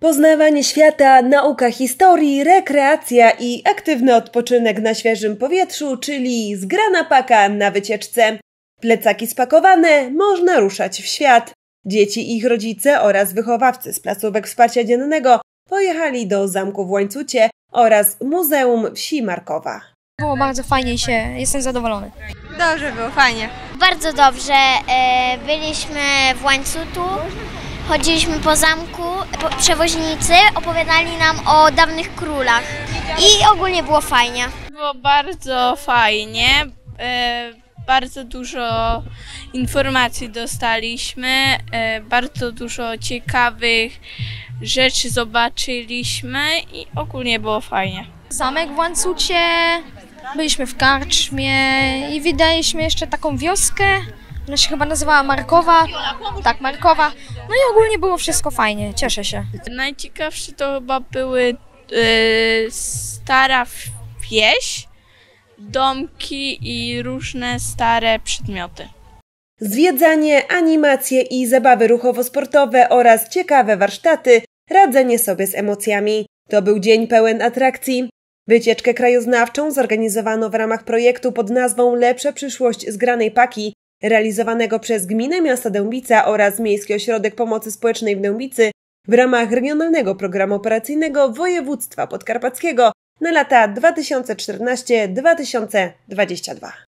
Poznawanie świata, nauka historii, rekreacja i aktywny odpoczynek na świeżym powietrzu, czyli zgrana paka na wycieczce. Plecaki spakowane, można ruszać w świat. Dzieci i ich rodzice oraz wychowawcy z placówek wsparcia dziennego pojechali do zamku w Łańcucie oraz Muzeum Wsi Markowa. Było bardzo fajnie się, jestem zadowolony. Dobrze było, fajnie. Bardzo dobrze. e, Byliśmy w Łańcutu, chodziliśmy po zamku. po- Przewoźnicy opowiadali nam o dawnych królach. I ogólnie było fajnie. Było bardzo fajnie. E, bardzo dużo informacji dostaliśmy. E, bardzo dużo ciekawych rzeczy zobaczyliśmy i ogólnie było fajnie. Zamek w Łańcucie, byliśmy w karczmie i widzieliśmy jeszcze taką wioskę. Ona się chyba nazywała Markowa. Tak, Markowa. No i ogólnie było wszystko fajnie, cieszę się. Najciekawsze to chyba były e, stara wieś, domki i różne stare przedmioty. Zwiedzanie, animacje i zabawy ruchowo-sportowe oraz ciekawe warsztaty, radzenie sobie z emocjami. To był dzień pełen atrakcji. Wycieczkę krajoznawczą zorganizowano w ramach projektu pod nazwą Lepsza przyszłość zgranej paki, realizowanego przez Gminę Miasta Dębica oraz Miejski Ośrodek Pomocy Społecznej w Dębicy w ramach Regionalnego Programu Operacyjnego Województwa Podkarpackiego na lata 2014-2022.